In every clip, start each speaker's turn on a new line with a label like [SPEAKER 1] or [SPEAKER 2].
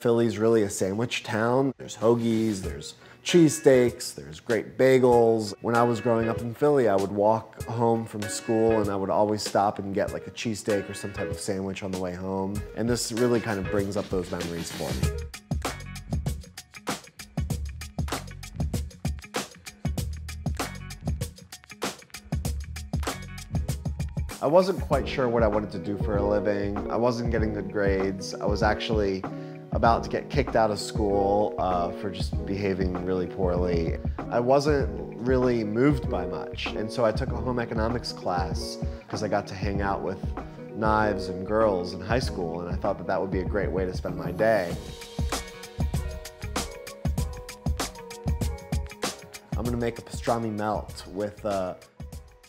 [SPEAKER 1] Philly's really a sandwich town. There's hoagies, there's cheesesteaks, there's great bagels. When I was growing up in Philly, I would walk home from school and I would always stop and get like a cheesesteak or some type of sandwich on the way home. And this really kind of brings up those memories for me. I wasn't quite sure what I wanted to do for a living. I wasn't getting good grades. I was actually about to get kicked out of school uh, for just behaving really poorly. I wasn't really moved by much, and so I took a home economics class because I got to hang out with knives and girls in high school, and I thought that that would be a great way to spend my day. I'm gonna make a pastrami melt with uh,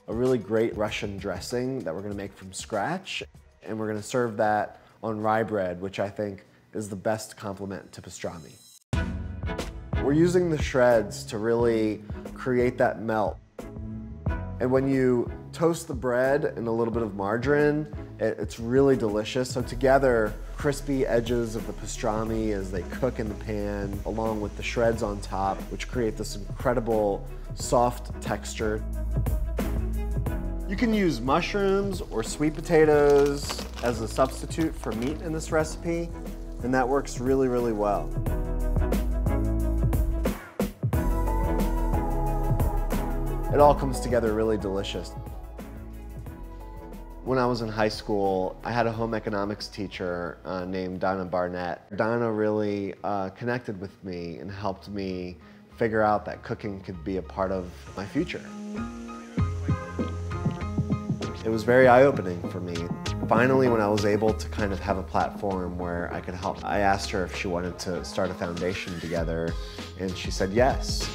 [SPEAKER 1] a really great Russian dressing that we're gonna make from scratch, and we're gonna serve that on rye bread, which I think is the best complement to pastrami. We're using the shreds to really create that melt. And when you toast the bread in a little bit of margarine, it, it's really delicious. So together, crispy edges of the pastrami as they cook in the pan, along with the shreds on top, which create this incredible soft texture. You can use mushrooms or sweet potatoes as a substitute for meat in this recipe and that works really, really well. It all comes together really delicious. When I was in high school, I had a home economics teacher uh, named Donna Barnett. Donna really uh, connected with me and helped me figure out that cooking could be a part of my future. It was very eye-opening for me. Finally, when I was able to kind of have a platform where I could help, I asked her if she wanted to start a foundation together, and she said yes.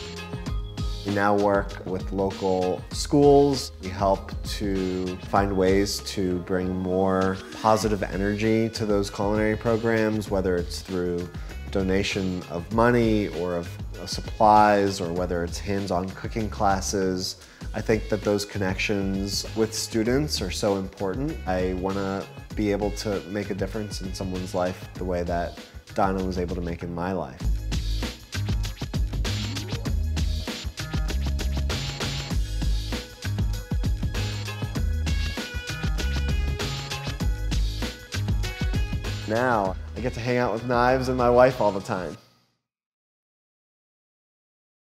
[SPEAKER 1] We now work with local schools. We help to find ways to bring more positive energy to those culinary programs, whether it's through donation of money or of supplies or whether it's hands-on cooking classes. I think that those connections with students are so important. I want to be able to make a difference in someone's life the way that Donna was able to make in my life. Now, I get to hang out with knives and my wife all the time.